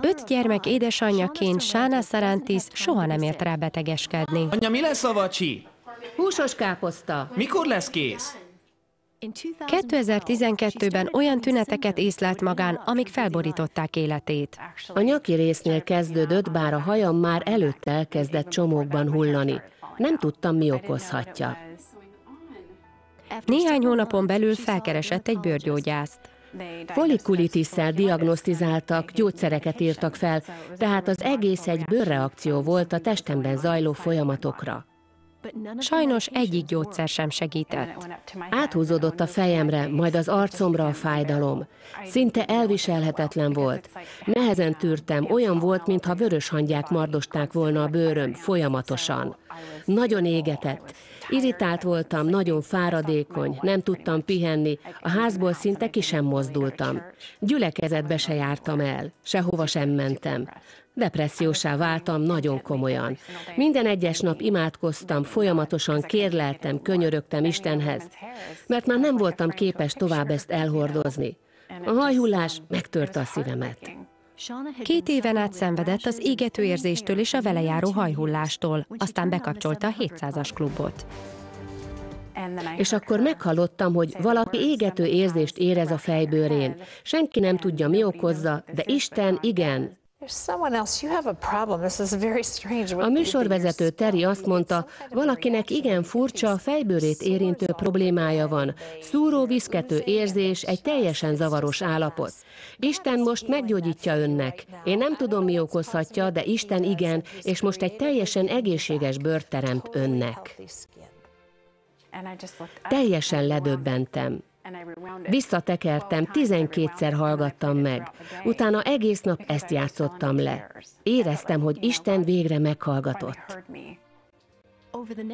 Öt gyermek édesanyjaként Sána Sarantis soha nem ért rá betegeskedni. Anya, mi lesz a vacsi? Húsos káposzta. Mikor lesz kész? 2012-ben olyan tüneteket észlelt magán, amik felborították életét. A nyaki résznél kezdődött, bár a hajam már előtte elkezdett csomókban hullani. Nem tudtam, mi okozhatja. Néhány hónapon belül felkeresett egy bőrgyógyászt. Folikulitisszel diagnosztizáltak, gyógyszereket írtak fel, tehát az egész egy bőrreakció volt a testemben zajló folyamatokra. Sajnos egyik gyógyszer sem segített. Áthúzódott a fejemre, majd az arcomra a fájdalom. Szinte elviselhetetlen volt. Nehezen tűrtem, olyan volt, mintha vörös hangyák mardosták volna a bőröm, folyamatosan. Nagyon égetett. Irritált voltam, nagyon fáradékony, nem tudtam pihenni, a házból szinte ki sem mozdultam. Gyülekezetbe se jártam el, sehova sem mentem. Depressziósá váltam nagyon komolyan. Minden egyes nap imádkoztam, folyamatosan kérleltem, könyörögtem Istenhez, mert már nem voltam képes tovább ezt elhordozni. A hajhullás megtörte a szívemet. Két éven át szenvedett az égető érzéstől és a vele járó hajhullástól, aztán bekapcsolta a 700-as klubot. És akkor meghallottam, hogy valaki égető érzést érez a fejbőrén. Senki nem tudja, mi okozza, de Isten igen, a műsorvezető Teri azt mondta, valakinek igen furcsa, fejbőrét érintő problémája van. Szúró, viszkető érzés, egy teljesen zavaros állapot. Isten most meggyógyítja önnek. Én nem tudom, mi okozhatja, de Isten igen, és most egy teljesen egészséges bőrt teremt önnek. Teljesen ledöbbentem. Visszatekertem, tizenkétszer hallgattam meg. Utána egész nap ezt játszottam le. Éreztem, hogy Isten végre meghallgatott.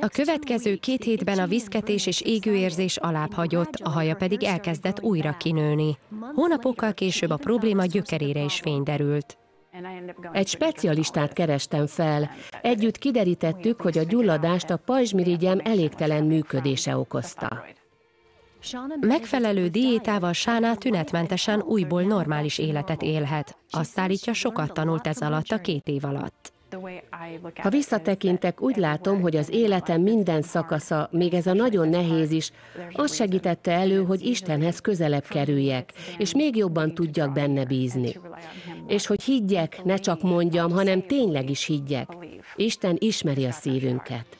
A következő két hétben a viszketés és égőérzés alább hagyott, a haja pedig elkezdett újra kinőni. Hónapokkal később a probléma gyökerére is fény derült. Egy specialistát kerestem fel. Együtt kiderítettük, hogy a gyulladást a pajzsmirigyem elégtelen működése okozta. Megfelelő diétával Sáná tünetmentesen újból normális életet élhet. Azt állítja, sokat tanult ez alatt a két év alatt. Ha visszatekintek, úgy látom, hogy az életem minden szakasza, még ez a nagyon nehéz is, azt segítette elő, hogy Istenhez közelebb kerüljek, és még jobban tudjak benne bízni. És hogy higgyek, ne csak mondjam, hanem tényleg is higgyek. Isten ismeri a szívünket.